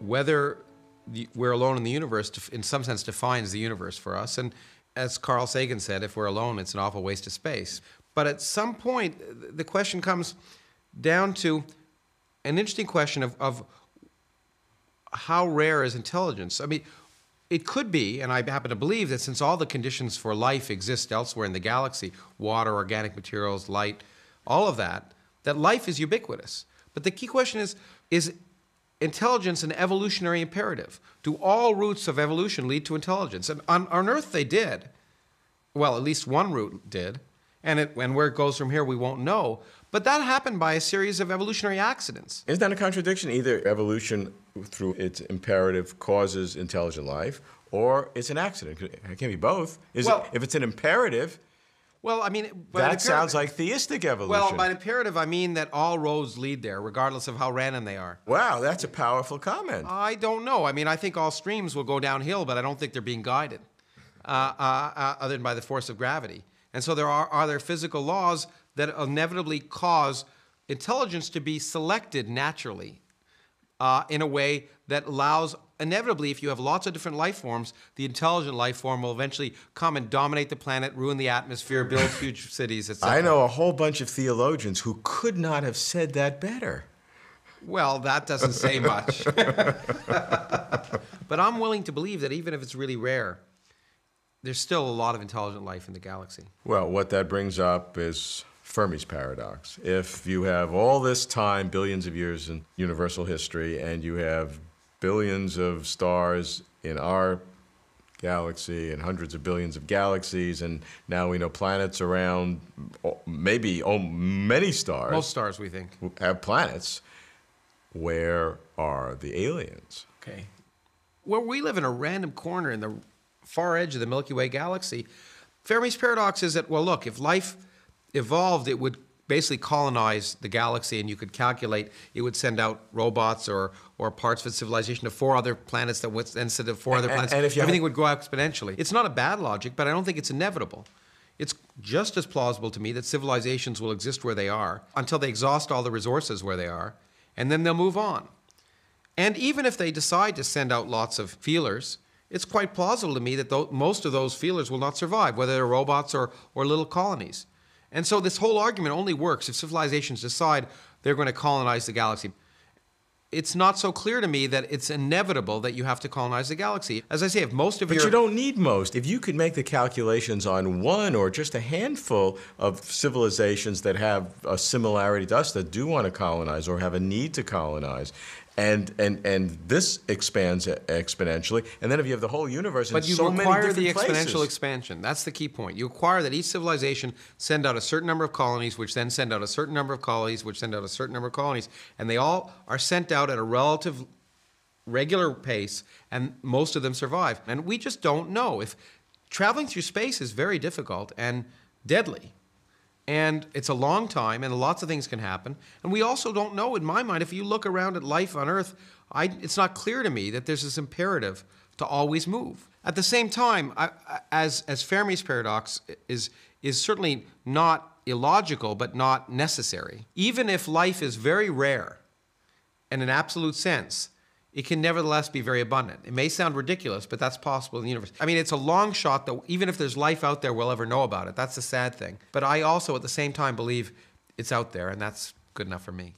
whether the, we're alone in the universe, in some sense, defines the universe for us. And as Carl Sagan said, if we're alone, it's an awful waste of space. But at some point, the question comes down to an interesting question of, of how rare is intelligence? I mean, it could be, and I happen to believe that since all the conditions for life exist elsewhere in the galaxy water, organic materials, light, all of that that life is ubiquitous. But the key question is is intelligence an evolutionary imperative? Do all routes of evolution lead to intelligence? And on, on Earth, they did. Well, at least one route did. And, it, and where it goes from here, we won't know. But that happened by a series of evolutionary accidents. Isn't that a contradiction? Either evolution, through its imperative, causes intelligent life, or it's an accident. It can't be both. Is Well- it, if it's an imperative, Well, I mean, that sounds like theistic evolution. Well, by imperative, I mean that all roads lead there, regardless of how random they are. wow, that's a powerful comment. I don't know. I mean, I think all streams will go downhill, but I don't think they're being guided, uh, uh, uh, other than by the force of gravity. And so there are, are there physical laws that inevitably cause intelligence to be selected naturally uh, in a way that allows, inevitably, if you have lots of different life forms, the intelligent life form will eventually come and dominate the planet, ruin the atmosphere, build huge cities, etc. I know a whole bunch of theologians who could not have said that better. Well, that doesn't say much. but I'm willing to believe that even if it's really rare, there's still a lot of intelligent life in the galaxy. Well, what that brings up is Fermi's paradox. If you have all this time, billions of years in universal history, and you have billions of stars in our galaxy and hundreds of billions of galaxies, and now we know planets around maybe oh, many stars Most stars, we think. have planets. Where are the aliens? Okay. Well, we live in a random corner in the far edge of the Milky Way galaxy. Fermi's paradox is that, well, look, if life evolved, it would basically colonize the galaxy, and you could calculate it would send out robots or, or parts of its civilization to four other planets that would instead of four other planets. and if you Everything would grow exponentially. It's not a bad logic, but I don't think it's inevitable. It's just as plausible to me that civilizations will exist where they are until they exhaust all the resources where they are, and then they'll move on. And even if they decide to send out lots of feelers, it's quite plausible to me that most of those feelers will not survive, whether they're robots or, or little colonies. And so this whole argument only works if civilizations decide they're going to colonize the galaxy. It's not so clear to me that it's inevitable that you have to colonize the galaxy. As I say, if most of But your you don't need most. If you could make the calculations on one or just a handful of civilizations that have a similarity to us that do want to colonize or have a need to colonize, and and and this expands exponentially, and then if you have the whole universe in But you so require the exponential places, expansion. That's the key point. You require that each civilization send out a certain number of colonies, which then send out a certain number of colonies, which send out a certain number of colonies, and they all are sent out at a relative regular pace, and most of them survive. And we just don't know if traveling through space is very difficult and deadly. And it's a long time, and lots of things can happen. And we also don't know, in my mind, if you look around at life on Earth, I, it's not clear to me that there's this imperative to always move. At the same time, I- as, as Fermi's paradox is, is certainly not illogical, but not necessary. Even if life is very rare, in an absolute sense, it can nevertheless be very abundant. It may sound ridiculous, but that's possible in the universe. I mean, it's a long shot that even if there's life out there, we'll ever know about it. That's the sad thing. But I also, at the same time, believe it's out there, and that's good enough for me.